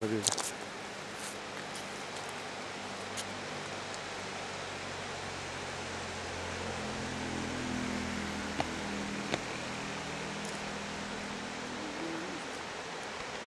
Hadi.